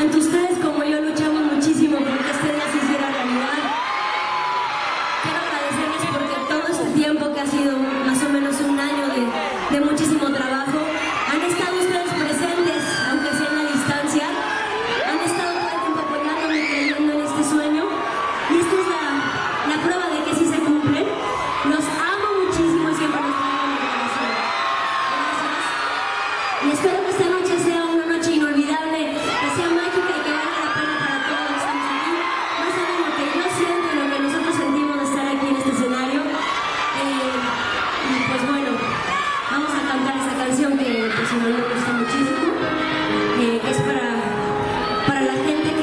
Tanto ustedes como yo luchamos muchísimo porque este día se hiciera realidad. Quiero agradecerles porque todo este tiempo que ha sido más o menos un año de, muchísimo trabajo, han estado ustedes presentes, aunque sea en la distancia, han estado todo el tiempo apoyándome y creyendo en este sueño. Y esta es la, la prueba de que sí se cumple. Los amo muchísimo y siempre los traigo en mi corazón. Gracias. Y espero que estén para la gente que